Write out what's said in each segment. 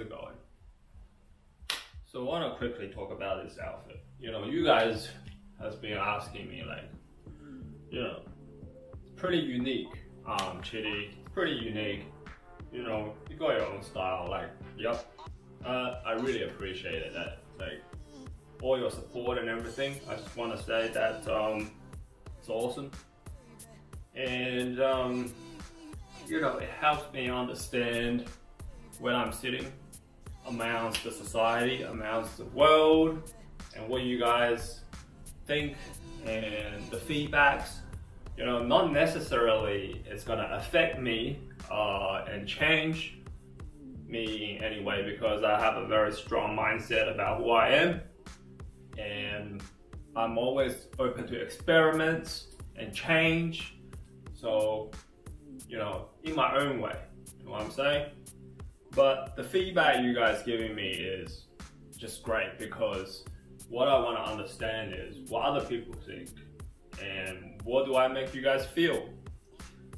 it going? So I want to quickly talk about this outfit. You know, you guys has been asking me like, you know, it's pretty unique, um, Chitty, pretty unique. You know, you got your own style. Like, yep, uh, I really appreciate That like all your support and everything. I just want to say that um, it's awesome, and um, you know, it helps me understand when I'm sitting amongst the society, amongst the world, and what you guys think and the feedbacks. You know, not necessarily it's gonna affect me uh, and change me in any way because I have a very strong mindset about who I am, and I'm always open to experiments and change. So, you know, in my own way, you know what I'm saying? But the feedback you guys giving me is just great because what I want to understand is what other people think and what do I make you guys feel?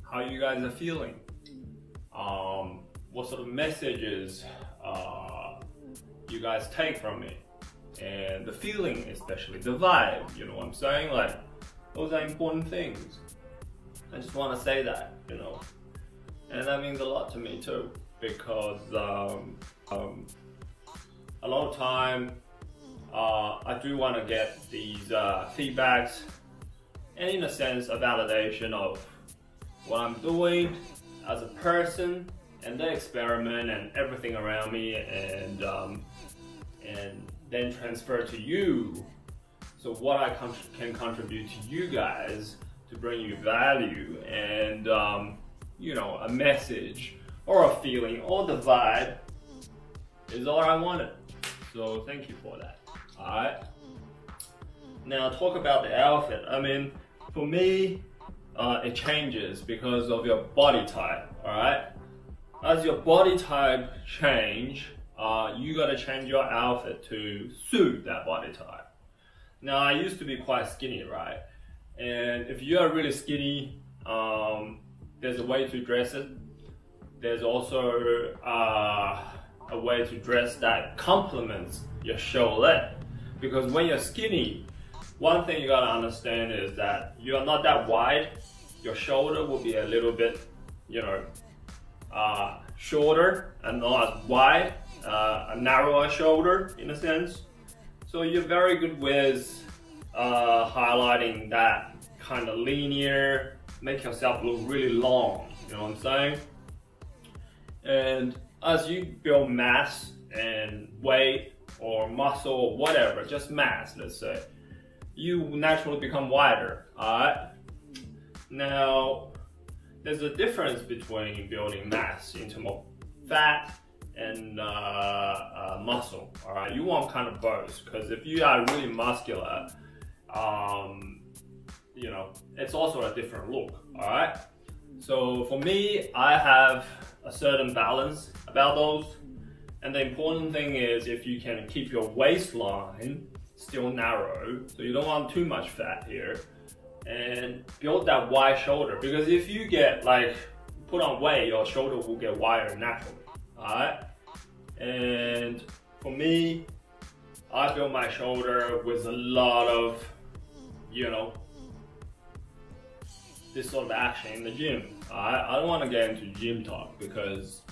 How you guys are feeling? Um, what sort of messages uh, you guys take from me? And the feeling, especially the vibe, you know what I'm saying? Like, those are important things. I just want to say that, you know. And that means a lot to me too because um, um, a lot of time uh, I do want to get these uh, feedbacks and in a sense a validation of what I'm doing as a person and the experiment and everything around me and um, and then transfer to you. So what I can contribute to you guys to bring you value and um, you know a message or a feeling or the vibe is all I wanted. So thank you for that. Alright. Now talk about the outfit. I mean, for me, uh, it changes because of your body type. Alright. As your body type change, uh, you gotta change your outfit to suit that body type. Now I used to be quite skinny, right? And if you are really skinny, um, there's a way to dress it there's also uh, a way to dress that complements your shoulder. Because when you're skinny, one thing you gotta understand is that you're not that wide. Your shoulder will be a little bit, you know, uh, shorter and not as wide, uh, a narrower shoulder in a sense. So you're very good with uh, highlighting that kind of linear, make yourself look really long, you know what I'm saying? And as you build mass and weight or muscle or whatever, just mass, let's say, you naturally become wider, alright? Now, there's a difference between building mass into more fat and uh, uh, muscle, alright? You want kind of both, because if you are really muscular, um, you know, it's also a different look, alright? So for me, I have a certain balance about those. And the important thing is if you can keep your waistline still narrow, so you don't want too much fat here, and build that wide shoulder. Because if you get like put on weight, your shoulder will get wider naturally. Alright? And for me, I build my shoulder with a lot of, you know, this sort of action in the gym. I, I don't want to get into gym talk because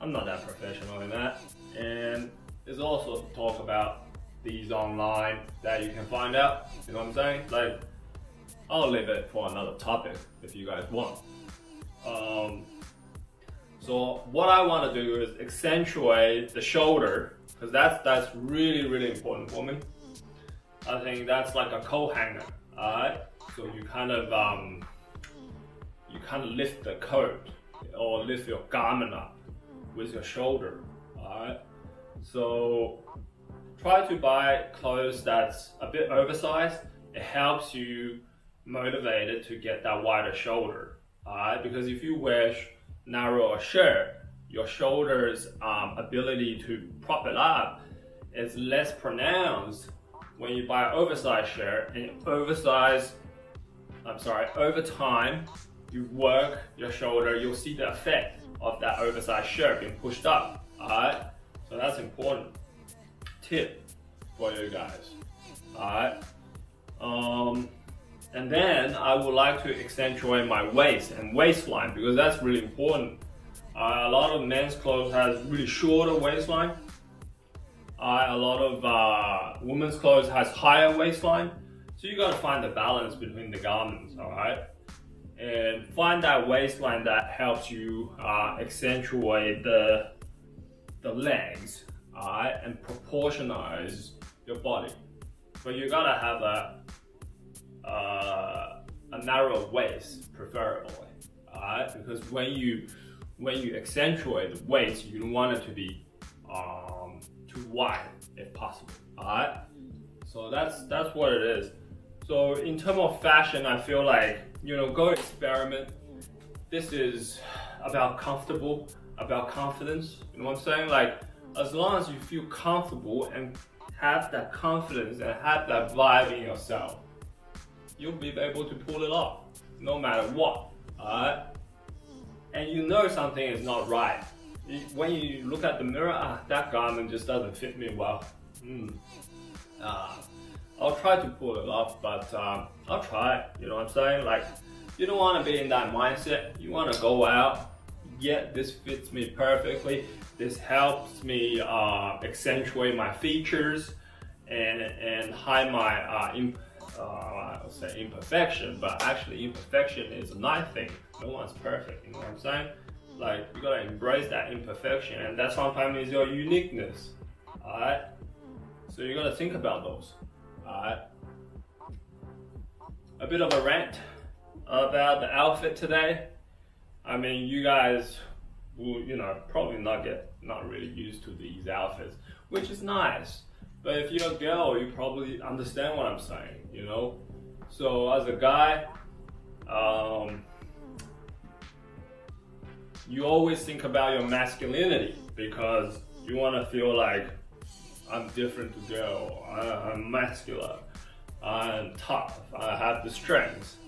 I'm not that professional in that. And there's also talk about these online that you can find out. You know what I'm saying? Like, I'll leave it for another topic if you guys want. Um, so what I want to do is accentuate the shoulder because that's that's really really important for me. I think that's like a coat hanger. Alright, so you kind of um, of lift the coat or lift your garment up with your shoulder. Alright, so try to buy clothes that's a bit oversized. It helps you motivated to get that wider shoulder. Alright, because if you wear narrower shirt, your shoulder's um, ability to prop it up is less pronounced when you buy oversized shirt and oversized I'm sorry, over time you work your shoulder, you'll see the effect of that oversized shirt being pushed up. Alright? So that's important tip for you guys. Alright. Um, and then I would like to accentuate my waist and waistline because that's really important. Uh, a lot of men's clothes has really shorter waistline. Uh, a lot of uh, women's clothes has higher waistline. So you gotta find the balance between the garments, alright? And find that waistline that helps you uh, accentuate the, the legs, alright? And proportionize your body. But you gotta have a uh, a narrow waist, preferably. Alright, because when you when you accentuate the waist, you want it to be um, too wide if possible. Alright, so that's that's what it is. So in terms of fashion, I feel like you know go experiment. This is about comfortable, about confidence. You know what I'm saying? Like as long as you feel comfortable and have that confidence and have that vibe in yourself, you'll be able to pull it off no matter what. Alright? And you know something is not right. When you look at the mirror, ah, that garment just doesn't fit me well. Mm. Uh, I'll try to pull it off, but um, I'll try. You know what I'm saying? Like, you don't want to be in that mindset. You want to go out. Yeah, this fits me perfectly. This helps me uh, accentuate my features and and hide my uh, uh, I would say imperfection, but actually imperfection is a nice thing. No one's perfect, you know what I'm saying? Like you gotta embrace that imperfection, and that sometimes is your uniqueness. Alright? So you gotta think about those. Alright? A bit of a rant about the outfit today. I mean, you guys will, you know, probably not get not really used to these outfits, which is nice. But if you're a girl, you probably understand what I'm saying, you know? So as a guy, um, you always think about your masculinity because you want to feel like I'm different to girl, I, am masculine, I'm tough, I have the strength.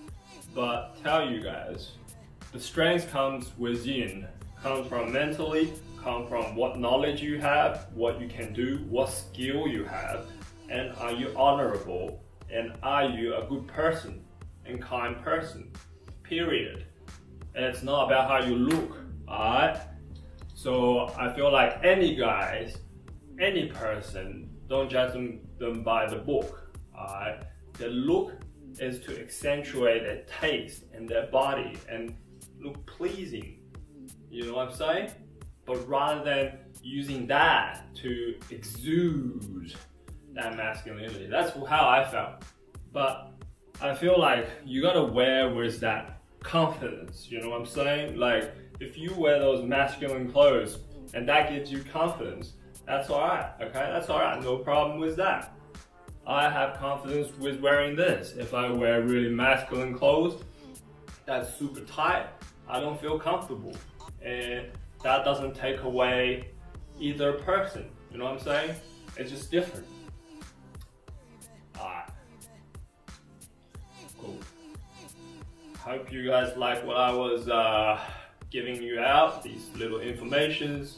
But tell you guys, the strength comes within, comes from mentally, come from what knowledge you have, what you can do, what skill you have, and are you honorable, and are you a good person and kind person, period. And it's not about how you look, alright? So I feel like any guys, any person, don't judge them, by the book, alright? The look is to accentuate their taste and their body and look pleasing. You know what I'm saying? but rather than using that to exude that masculinity. That's how I felt. But I feel like you gotta wear with that confidence, you know what I'm saying? Like, if you wear those masculine clothes and that gives you confidence, that's alright, okay? That's alright, no problem with that. I have confidence with wearing this. If I wear really masculine clothes that's super tight, I don't feel comfortable. And that doesn't take away either person. You know what I'm saying? It's just different. Alright. Cool. Hope you guys like what I was uh, giving you out, these little informations.